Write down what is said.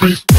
beat.